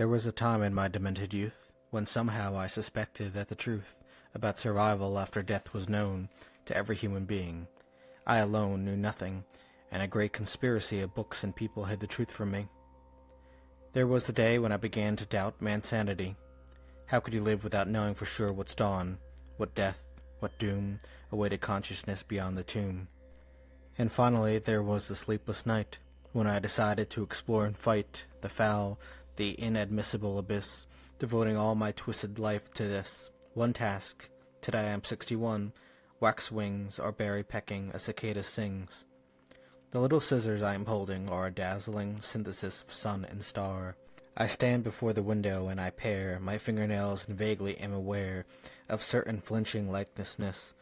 There was a time in my demented youth when somehow I suspected that the truth about survival after death was known to every human being. I alone knew nothing, and a great conspiracy of books and people hid the truth from me. There was the day when I began to doubt man's sanity. How could he live without knowing for sure what's dawn, what death, what doom awaited consciousness beyond the tomb? And finally there was the sleepless night, when I decided to explore and fight the foul, the inadmissible abyss, devoting all my twisted life to this one task. Today I am sixty-one. Wax wings are berry pecking, a cicada sings. The little scissors I am holding are a dazzling synthesis of sun and star. I stand before the window and I pare my fingernails and vaguely am aware of certain flinching likenesses.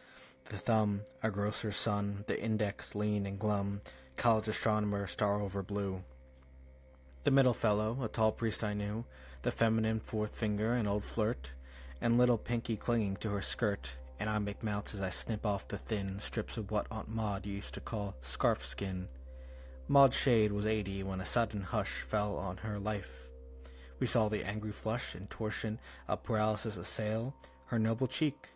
The thumb, a grocer's son, the index lean and glum, college astronomer, Starover Blue. The middle fellow, a tall priest I knew, the feminine fourth finger, an old flirt, and little Pinky clinging to her skirt, and I make mouths as I snip off the thin strips of what Aunt Maud used to call scarf skin. Maud Shade was eighty when a sudden hush fell on her life. We saw the angry flush and torsion of paralysis assail her noble cheek.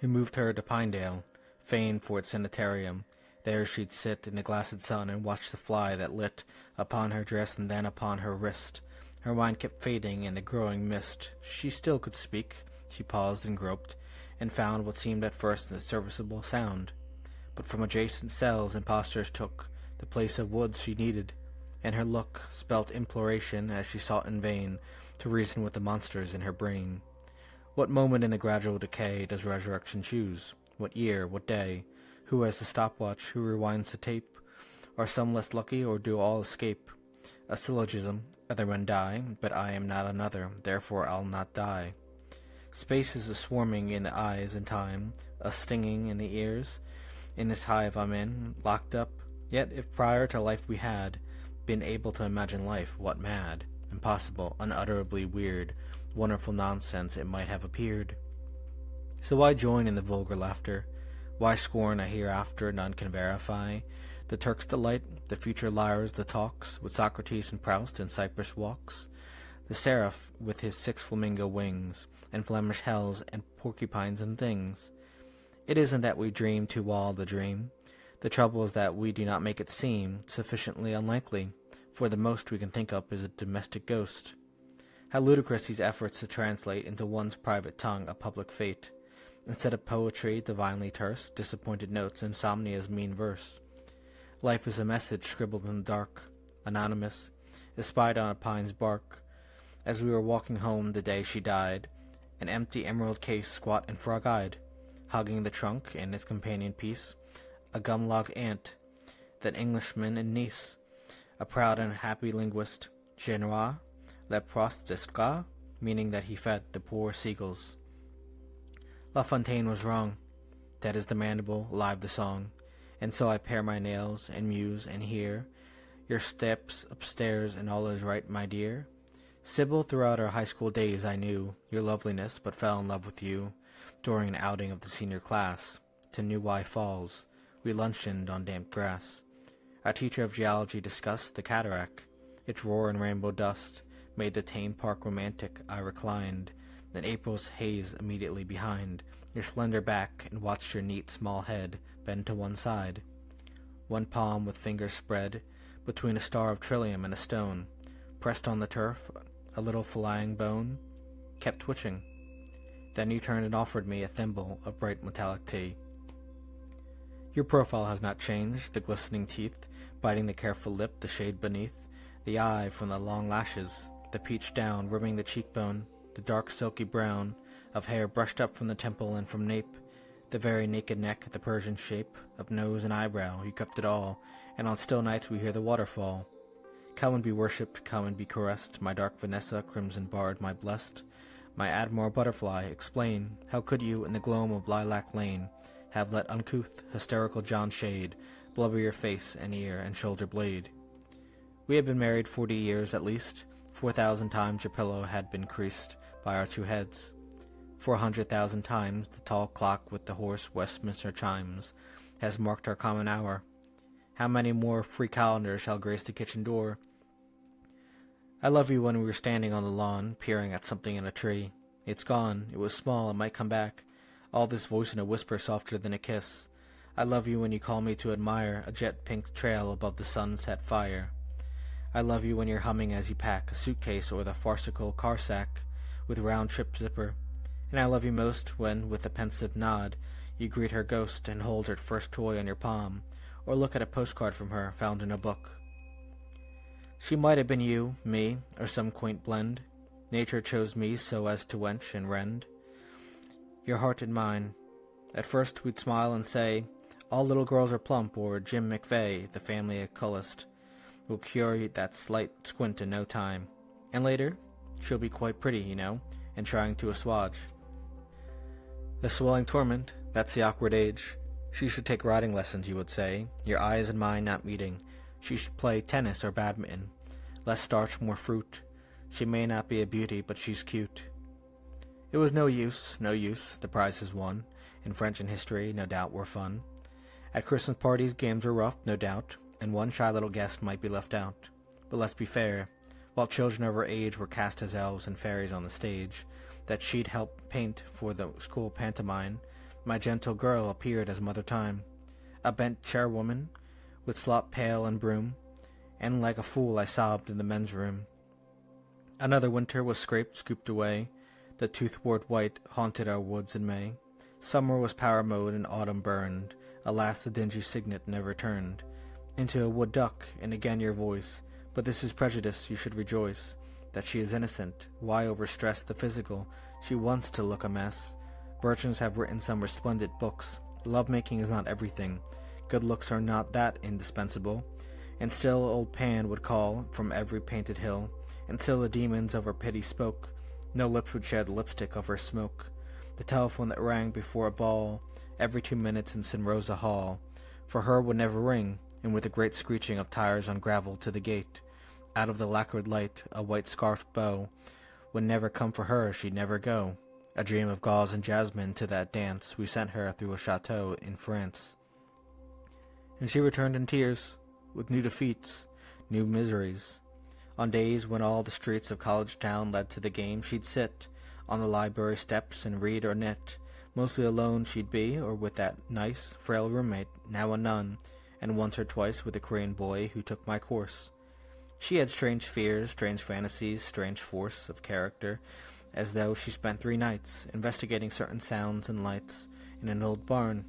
He moved her to Pinedale, famed for its sanitarium, there she'd sit in the glassed sun and watch the fly that lit upon her dress and then upon her wrist. Her mind kept fading in the growing mist. She still could speak. She paused and groped, and found what seemed at first a serviceable sound. But from adjacent cells impostors took the place of woods she needed, and her look spelt imploration as she sought in vain to reason with the monsters in her brain. What moment in the gradual decay does resurrection choose? What year? What day? Who has the stopwatch? Who rewinds the tape? Are some less lucky, or do all escape? A syllogism. Other men die, but I am not another, therefore I'll not die. Space is a swarming in the eyes and time, a stinging in the ears. In this hive I'm in, locked up. Yet if prior to life we had been able to imagine life, what mad, impossible, unutterably weird, wonderful nonsense it might have appeared. So why join in the vulgar laughter? Why scorn a hereafter none can verify? The Turk's delight, the future liars, the talks, with Socrates and Proust in cypress walks, the seraph with his six flamingo wings, and Flemish hells, and porcupines and things. It isn't that we dream too wild a dream. The trouble is that we do not make it seem sufficiently unlikely, for the most we can think up is a domestic ghost. How ludicrous these efforts to translate into one's private tongue a public fate. Instead of poetry, divinely terse, disappointed notes, insomnia's mean verse. Life is a message scribbled in the dark, anonymous, espied on a pine's bark. As we were walking home the day she died, an empty emerald case squat and frog-eyed, hugging the trunk and its companion piece, a gum-logged ant, that Englishman in Nice, a proud and happy linguist, Genois, le prostesca, meaning that he fed the poor seagulls. La Fontaine was wrong. That is the mandible, live the song. And so I pare my nails, and muse, and hear Your steps upstairs, and all is right, my dear. Sybil, throughout our high school days I knew Your loveliness, but fell in love with you During an outing of the senior class To New Wye Falls. We luncheoned on damp grass. Our teacher of geology discussed the cataract. Its roar and rainbow dust Made the tame park romantic. I reclined then April's haze immediately behind, your slender back, and watched your neat small head bend to one side. One palm with fingers spread, between a star of trillium and a stone, pressed on the turf, a little flying bone, kept twitching. Then you turned and offered me a thimble of bright metallic tea. Your profile has not changed, the glistening teeth, biting the careful lip, the shade beneath, the eye from the long lashes, the peach down, rimming the cheekbone, the dark silky brown of hair brushed up from the temple and from nape, the very naked neck, the Persian shape of nose and eyebrow, you kept it all, and on still nights we hear the waterfall. Come and be worshipped, come and be caressed, my dark Vanessa, crimson barred, my blessed, my Admiral Butterfly, explain, how could you, in the gloam of Lilac Lane, have let uncouth, hysterical John Shade blubber your face and ear and shoulder blade? We had been married forty years at least, four thousand times your pillow had been creased, by our two heads. Four hundred thousand times the tall clock with the hoarse Westminster chimes has marked our common hour. How many more free calendars shall grace the kitchen door? I love you when we were standing on the lawn, peering at something in a tree. It's gone. It was small. It might come back. All this voice in a whisper softer than a kiss. I love you when you call me to admire a jet pink trail above the sunset fire. I love you when you're humming as you pack a suitcase or the farcical car sack with round trip zipper. And I love you most when, with a pensive nod, you greet her ghost and hold her first toy on your palm, or look at a postcard from her found in a book. She might have been you, me, or some quaint blend. Nature chose me so as to wench and rend. Your heart and mine. At first we'd smile and say, All little girls are plump, or Jim McVey, the family oculist, will cure that slight squint in no time. And later, she'll be quite pretty, you know, and trying to assuage. The swelling torment, that's the awkward age. She should take riding lessons, you would say, your eyes and mine not meeting she should play tennis or badminton. Less starch, more fruit. She may not be a beauty, but she's cute. It was no use, no use. The prizes won. In French and history, no doubt, were fun. At Christmas parties, games were rough, no doubt, and one shy little guest might be left out. But let's be fair. While children of her age were cast as elves and fairies on the stage, that she'd help paint for the school pantomime, my gentle girl appeared as Mother Time, a bent chairwoman with slop pail and broom, and like a fool I sobbed in the men's room. Another winter was scraped, scooped away. The toothwort white haunted our woods in May. Summer was power mode and autumn burned. Alas, the dingy cygnet never turned into a wood duck, and again your voice. But this is prejudice, you should rejoice that she is innocent. Why overstress the physical? She wants to look a mess. Bertrams have written some resplendent books. Love-making is not everything. Good looks are not that indispensable. And still old Pan would call from every painted hill, and still the demons of her pity spoke. No lips would shed the lipstick of her smoke. The telephone that rang before a ball every two minutes in Sorosa Hall, for her would never ring, and with a great screeching of tires on gravel to the gate, out of the lacquered light, a white scarfed beau would never come for her, she'd never go. A dream of gauze and jasmine to that dance we sent her through a chateau in France and she returned in tears, with new defeats, new miseries. On days when all the streets of College Town led to the game, she'd sit on the library steps and read or knit. Mostly alone she'd be, or with that nice, frail roommate, now a nun, and once or twice with a Korean boy who took my course. She had strange fears, strange fantasies, strange force of character, as though she spent three nights investigating certain sounds and lights in an old barn.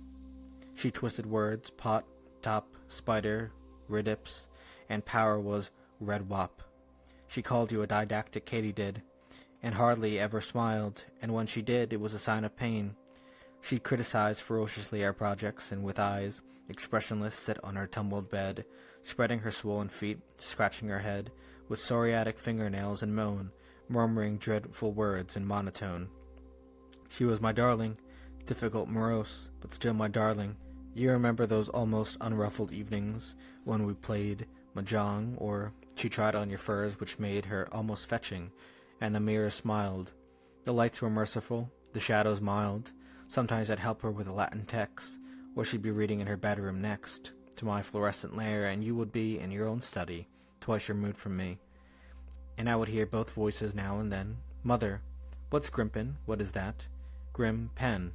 She twisted words, pot, top, spider, ridips, and power was red wop. She called you a didactic katydid, and hardly ever smiled, and when she did, it was a sign of pain. She criticized ferociously our projects, and with eyes expressionless sit on her tumbled bed, spreading her swollen feet, scratching her head, with psoriatic fingernails and moan, murmuring dreadful words in monotone. She was my darling, difficult, morose, but still my darling, you remember those almost unruffled evenings when we played mahjong, or she tried on your furs, which made her almost fetching, and the mirror smiled. The lights were merciful, the shadows mild. Sometimes I'd help her with a Latin text, or she'd be reading in her bedroom next to my fluorescent lair, and you would be in your own study, twice removed from me. And I would hear both voices now and then. Mother, what's Grimpen? What is that? Grim pen.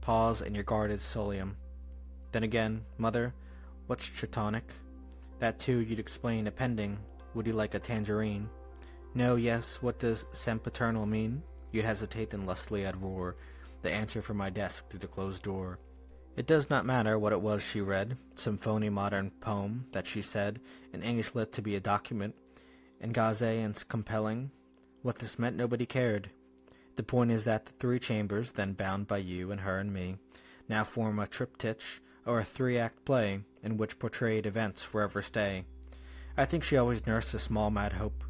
Pause in your guarded scholium. Then again, mother, what's Tritonic? That too you'd explain appending. Would you like a tangerine? No, yes, what does sempiternal mean? You'd hesitate and lustily I'd roar, the answer from my desk through the closed door. It does not matter what it was she read, some phony modern poem that she said, in English lit to be a document, and gaze and compelling. What this meant nobody cared. The point is that the three chambers, then bound by you and her and me, now form a triptych or a three-act play in which portrayed events forever stay. I think she always nursed a small mad hope.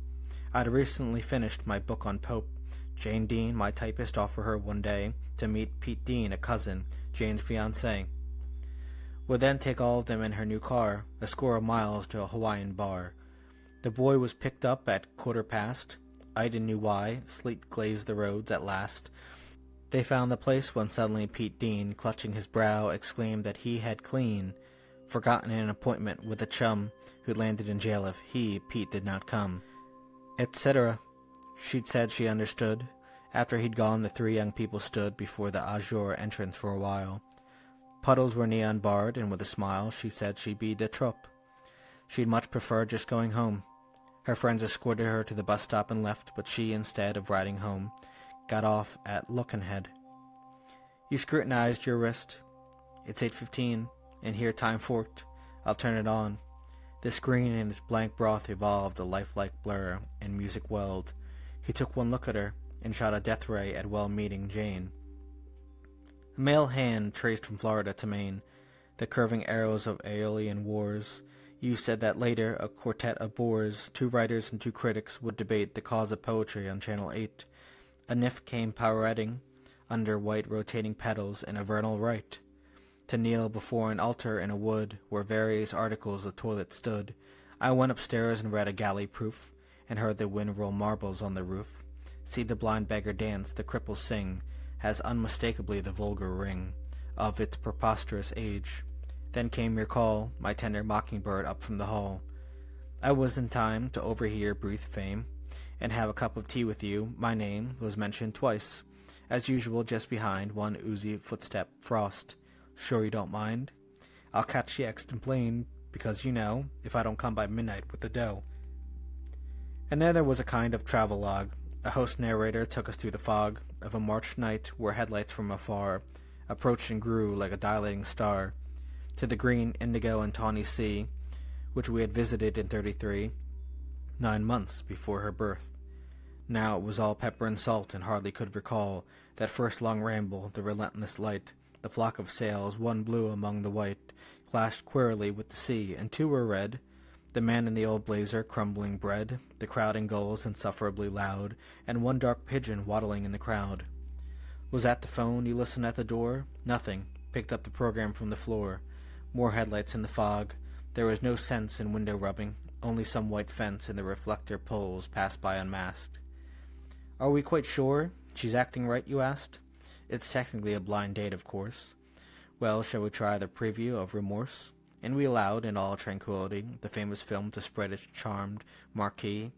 I'd recently finished my book on Pope. Jane Dean, my typist, offered her one day to meet Pete Dean, a cousin, Jane's fiancé. Would then take all of them in her new car, a score of miles to a Hawaiian bar. The boy was picked up at quarter past. Ida knew why. Sleet glazed the roads at last. They found the place when suddenly Pete Dean, clutching his brow, exclaimed that he had clean forgotten an appointment with a chum who landed in jail if he, Pete, did not come. etc. She'd said she understood. After he'd gone, the three young people stood before the azure entrance for a while. Puddles were neon barred, and with a smile she said she'd be de trop. She'd much prefer just going home. Her friends escorted her to the bus stop and left, but she, instead of riding home, got off at Lookenhead. You scrutinized your wrist. It's 8.15, and here time forked. I'll turn it on. The screen in its blank broth evolved a lifelike blur, and music welled. He took one look at her, and shot a death ray at well-meaning Jane. A male hand traced from Florida to Maine, the curving arrows of alien wars. You said that later a quartet of bores, two writers and two critics, would debate the cause of poetry on Channel 8. A nymph came pirouetting under white rotating petals in a vernal rite to kneel before an altar in a wood where various articles of toilet stood. I went upstairs and read a galley proof, and heard the wind roll marbles on the roof. See the blind beggar dance, the cripple sing, has unmistakably the vulgar ring of its preposterous age. Then came your call, my tender mockingbird up from the hall. I was in time to overhear brief fame, and have a cup of tea with you. My name was mentioned twice, as usual just behind one oozy footstep, Frost. Sure you don't mind? I'll catch Exton plane, because you know, if I don't come by midnight with the dough. And there there was a kind of travelogue. A host narrator took us through the fog of a March night where headlights from afar approached and grew like a dilating star, to the green, indigo, and tawny sea, which we had visited in 33, nine months before her birth. Now it was all pepper and salt, and hardly could recall that first long ramble, the relentless light, the flock of sails, one blue among the white, clashed queerly with the sea, and two were red. The man in the old blazer crumbling bread, the crowd crowding gulls insufferably loud, and one dark pigeon waddling in the crowd. Was that the phone you listened at the door? Nothing. Picked up the program from the floor. More headlights in the fog. There was no sense in window rubbing, only some white fence and the reflector poles passed by unmasked. Are we quite sure she's acting right, you asked? It's technically a blind date, of course. Well, shall we try the preview of Remorse? And we allowed, in all tranquility, the famous film to spread its charmed marquee.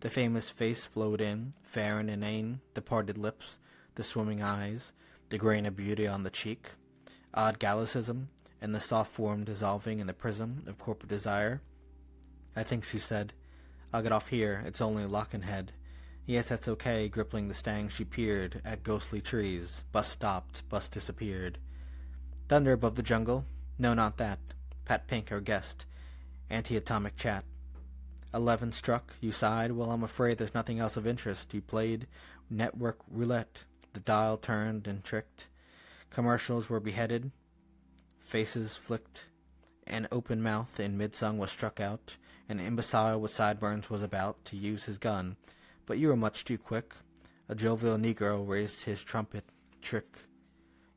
The famous face flowed in, fair and inane, the parted lips, the swimming eyes, the grain of beauty on the cheek, odd Gallicism, and the soft form dissolving in the prism of corporate desire. I think she said, I'll get off here, it's only Lockenhead. Yes, that's okay, gripping the stang she peered at ghostly trees. Bus stopped, bus disappeared. Thunder above the jungle? No, not that. Pat Pink, our guest. Anti-atomic chat. Eleven struck. You sighed. Well, I'm afraid there's nothing else of interest. You played network roulette. The dial turned and tricked. Commercials were beheaded. Faces flicked. An open mouth in mid-song was struck out. An imbecile with sideburns was about to use his gun. But you were much too quick. A jovial negro raised his trumpet. Trick.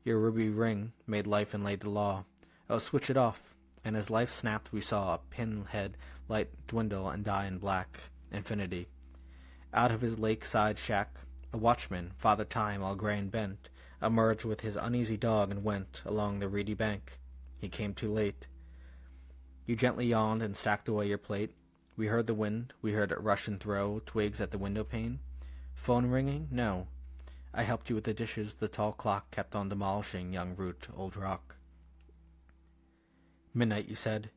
Your ruby ring made life and laid the law. Oh, switch it off. And as life snapped, we saw a pinhead light dwindle and die in black infinity. Out of his lakeside shack, a watchman, Father Time, all gray and bent, emerged with his uneasy dog and went along the reedy bank. He came too late. You gently yawned and stacked away your plate. We heard the wind. We heard it rush and throw twigs at the window pane. Phone ringing? No. I helped you with the dishes. The tall clock kept on demolishing young root, old rock. Midnight, you said.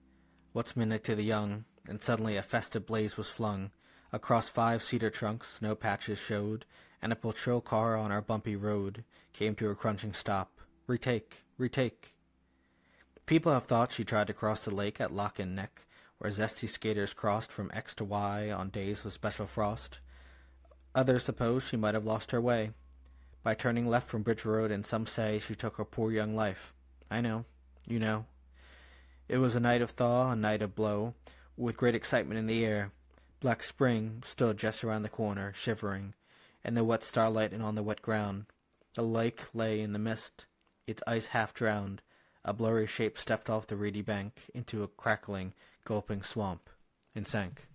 What's midnight to the young? And suddenly a festive blaze was flung. Across five cedar trunks, snow patches showed, and a patrol car on our bumpy road came to a crunching stop. Retake, retake. People have thought she tried to cross the lake at Lochan Neck, where zesty skaters crossed from Exe to Wye on days with special frost. Others suppose she might have lost her way by turning left from Bridge Road, and some say she took her poor young life. I know. You know. It was a night of thaw, a night of blow, with great excitement in the air. Black Spring stood just around the corner, shivering, in the wet starlight and on the wet ground. The lake lay in the mist, its ice half drowned. A blurry shape stepped off the reedy bank into a crackling, gulping swamp and sank.